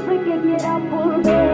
Forget it, I'll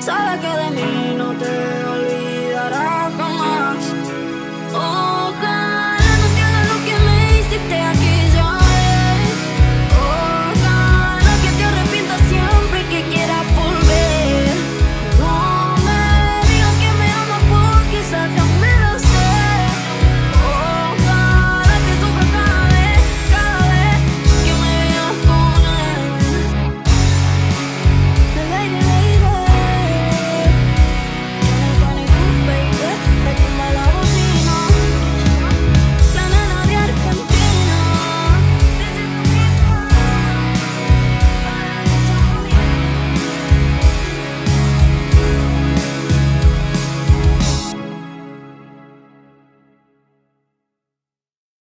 Sabe que de mí no te